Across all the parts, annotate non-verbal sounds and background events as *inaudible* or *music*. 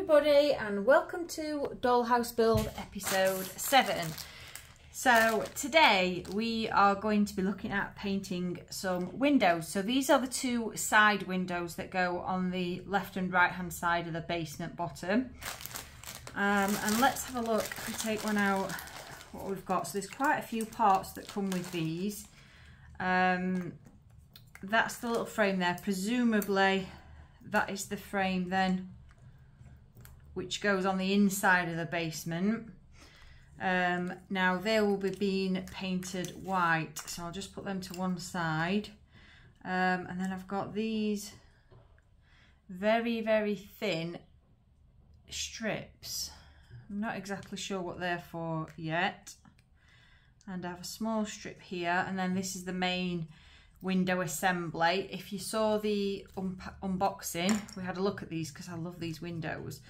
everybody and welcome to Dollhouse Build episode 7. So today we are going to be looking at painting some windows. So these are the two side windows that go on the left and right hand side of the basement bottom. Um, and let's have a look, if we take one out, what we've got. So there's quite a few parts that come with these. Um, that's the little frame there. Presumably that is the frame then which goes on the inside of the basement. Um, now they will be being painted white, so I'll just put them to one side. Um, and then I've got these very, very thin strips. I'm not exactly sure what they're for yet. And I have a small strip here, and then this is the main window assembly. If you saw the un unboxing, we had a look at these because I love these windows.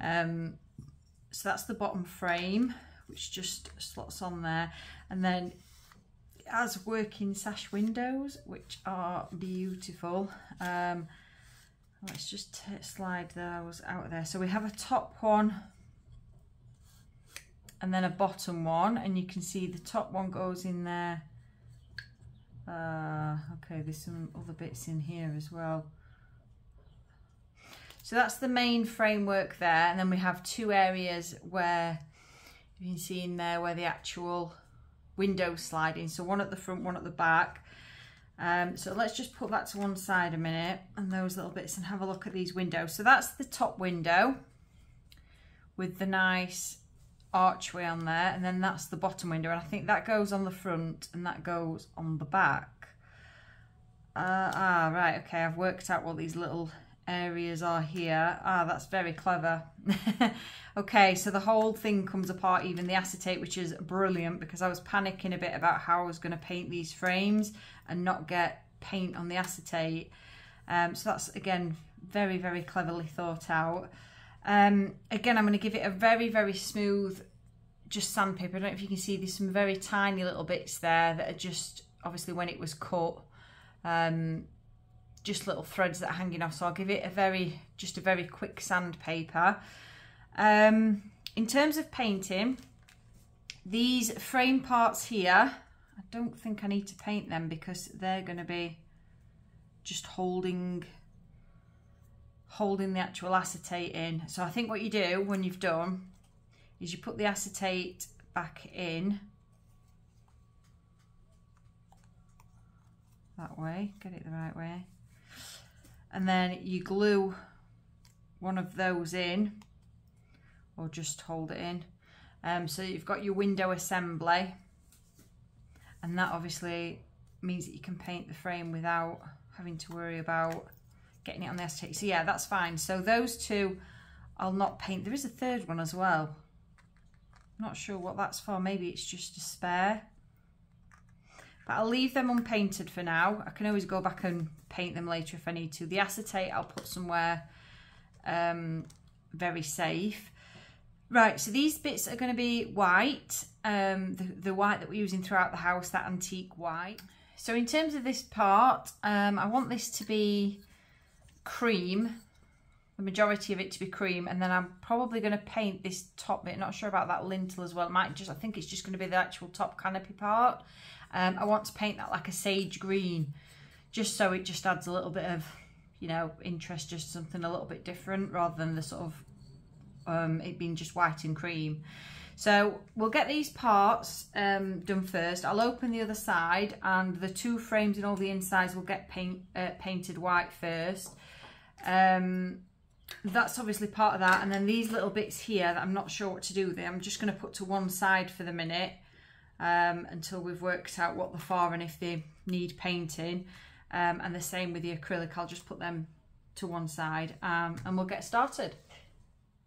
Um, so that's the bottom frame, which just slots on there. And then it has working sash windows, which are beautiful. Um, let's just slide those out there. So we have a top one and then a bottom one. And you can see the top one goes in there. Uh, okay, there's some other bits in here as well. So that's the main framework there. And then we have two areas where you can see in there where the actual windows sliding. So one at the front, one at the back. Um, so let's just put that to one side a minute and those little bits and have a look at these windows. So that's the top window with the nice archway on there and then that's the bottom window and I think that goes on the front and that goes on the back. Uh, ah, right, okay, I've worked out what these little areas are here. Ah, that's very clever. *laughs* okay, so the whole thing comes apart, even the acetate, which is brilliant because I was panicking a bit about how I was going to paint these frames and not get paint on the acetate. Um, so that's, again, very, very cleverly thought out. Um, again, I'm going to give it a very, very smooth, just sandpaper. I don't know if you can see there's some very tiny little bits there that are just, obviously when it was cut, um, just little threads that are hanging off. So I'll give it a very, just a very quick sandpaper. Um, in terms of painting, these frame parts here, I don't think I need to paint them because they're going to be just holding holding the actual acetate in. So I think what you do when you've done is you put the acetate back in that way, get it the right way and then you glue one of those in or just hold it in. Um, so you've got your window assembly and that obviously means that you can paint the frame without having to worry about getting it on the acetate so yeah that's fine. So those two I'll not paint. There is a third one as well. Not sure what that's for. Maybe it's just a spare but I'll leave them unpainted for now. I can always go back and paint them later if I need to. The acetate I'll put somewhere um, very safe. Right, so these bits are going to be white, um, the, the white that we're using throughout the house, that antique white. So in terms of this part, um, I want this to be cream, the majority of it to be cream, and then I'm probably going to paint this top bit, not sure about that lintel as well, it might just, I think it's just going to be the actual top canopy part. Um, I want to paint that like a sage green, just so it just adds a little bit of, you know, interest, just something a little bit different rather than the sort of, um, it being just white and cream. So we'll get these parts um, done first. I'll open the other side and the two frames and all the insides will get paint, uh, painted white first. Um, that's obviously part of that. And then these little bits here that I'm not sure what to do with, I'm just going to put to one side for the minute um, until we've worked out what the for and if they need painting. Um, and the same with the acrylic, I'll just put them to one side um, and we'll get started.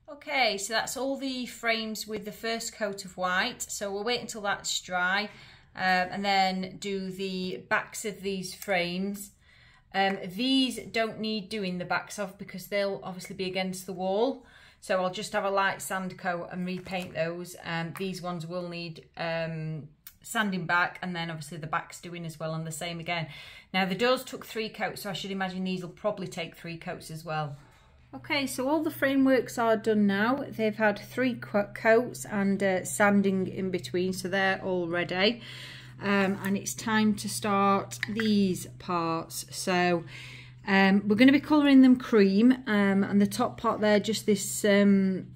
Okay, so that's all the frames with the first coat of white. So we'll wait until that's dry um, and then do the backs of these frames. Um, these don't need doing the backs of because they'll obviously be against the wall. So I'll just have a light sand coat and repaint those. Um, these ones will need um, sanding back and then obviously the back's doing as well and the same again. Now the doors took three coats so I should imagine these will probably take three coats as well. Okay, so all the frameworks are done now. They've had three coats and uh, sanding in between, so they're all ready. Um, and it's time to start these parts. So um, we're going to be colouring them cream, um, and the top part there, just this um,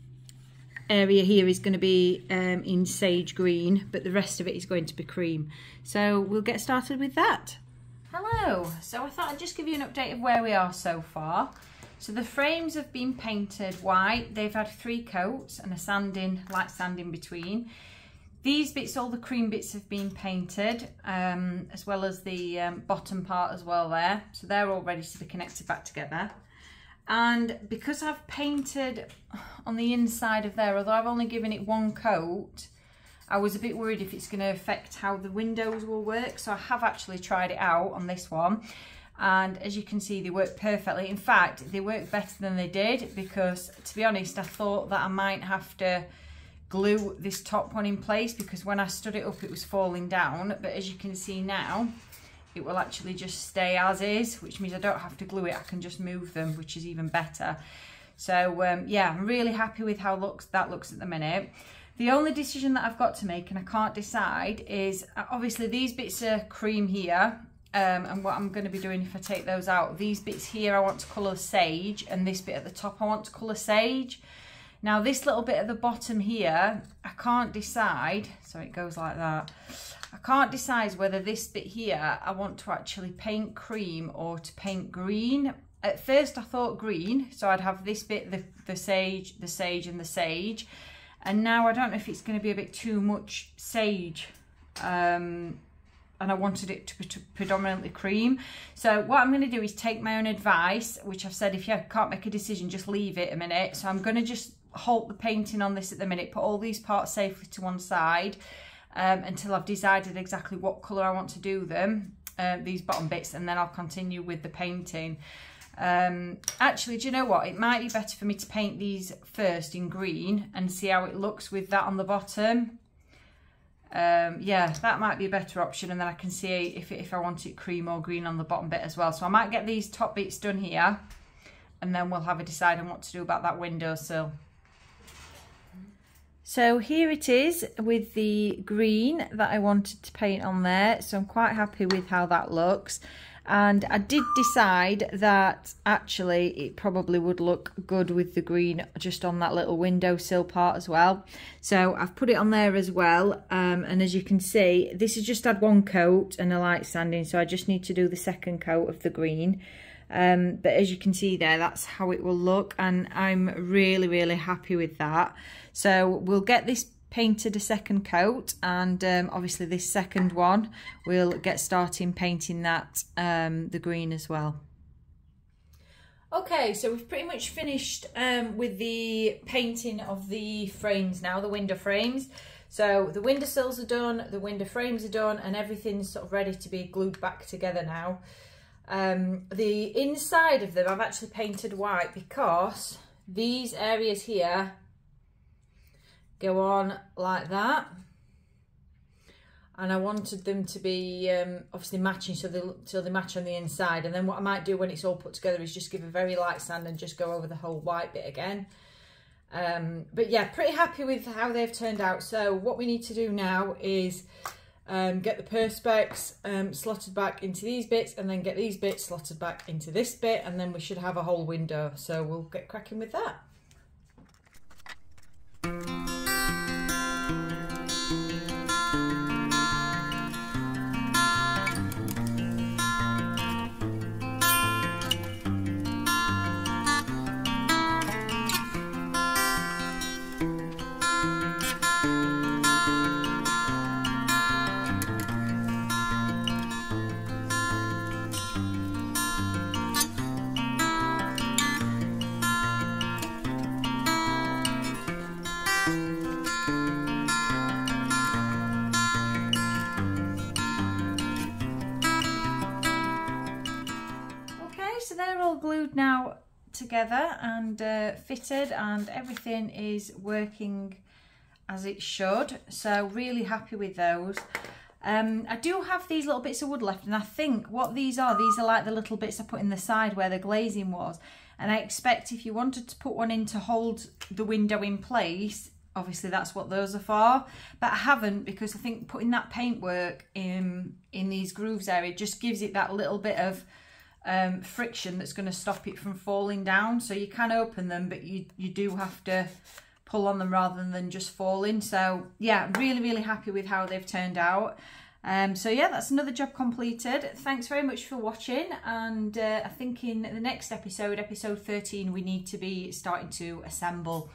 area here is going to be um, in sage green, but the rest of it is going to be cream. So we'll get started with that. Hello, so I thought I'd just give you an update of where we are so far. So the frames have been painted white. They've had three coats and a sanding, light sand in between. These bits, all the cream bits have been painted, um, as well as the um, bottom part as well there. So they're all ready to be connected back together. And because I've painted on the inside of there, although I've only given it one coat, I was a bit worried if it's going to affect how the windows will work. So I have actually tried it out on this one and as you can see they work perfectly in fact they work better than they did because to be honest I thought that I might have to glue this top one in place because when I stood it up it was falling down but as you can see now it will actually just stay as is which means I don't have to glue it I can just move them which is even better so um, yeah I'm really happy with how looks that looks at the minute the only decision that I've got to make and I can't decide is uh, obviously these bits are cream here um, and what I'm going to be doing if I take those out. These bits here I want to colour sage and this bit at the top I want to colour sage. Now this little bit at the bottom here, I can't decide, so it goes like that. I can't decide whether this bit here I want to actually paint cream or to paint green. At first I thought green, so I'd have this bit, the, the sage, the sage and the sage. And now I don't know if it's going to be a bit too much sage um, and I wanted it to be predominantly cream. So what I'm going to do is take my own advice, which I've said if you can't make a decision, just leave it a minute. So I'm going to just halt the painting on this at the minute, put all these parts safely to one side um, until I've decided exactly what colour I want to do them, uh, these bottom bits, and then I'll continue with the painting. Um, actually, do you know what? It might be better for me to paint these first in green and see how it looks with that on the bottom um, yeah, that might be a better option. And then I can see if, if I want it cream or green on the bottom bit as well. So I might get these top bits done here. And then we'll have a decide on what to do about that windowsill. So here it is with the green that I wanted to paint on there. So I'm quite happy with how that looks. And I did decide that actually it probably would look good with the green just on that little windowsill part as well. So I've put it on there as well. Um, and as you can see this has just had one coat and a light sanding. So I just need to do the second coat of the green um, but as you can see there that's how it will look and I'm really really happy with that so we'll get this painted a second coat and um, obviously this second one we'll get starting painting that um, the green as well. Okay, so we've pretty much finished um, with the painting of the frames now, the window frames. So the window sills are done, the window frames are done, and everything's sort of ready to be glued back together now. Um, the inside of them I've actually painted white because these areas here go on like that. And I wanted them to be um, obviously matching so they so they match on the inside. And then what I might do when it's all put together is just give a very light sand and just go over the whole white bit again. Um, but yeah pretty happy with how they've turned out. So what we need to do now is um, get the perspex um, slotted back into these bits and then get these bits slotted back into this bit and then we should have a whole window. So we'll get cracking with that together and uh, fitted and everything is working as it should so really happy with those Um, I do have these little bits of wood left and I think what these are, these are like the little bits I put in the side where the glazing was. And I expect if you wanted to put one in to hold the window in place, obviously that's what those are for. But I haven't because I think putting that paintwork in, in these grooves area just gives it that little bit of um, friction that's going to stop it from falling down. So you can open them, but you, you do have to pull on them rather than just falling. So yeah, really, really happy with how they've turned out. Um, so yeah, that's another job completed. Thanks very much for watching. And uh, I think in the next episode, episode 13, we need to be starting to assemble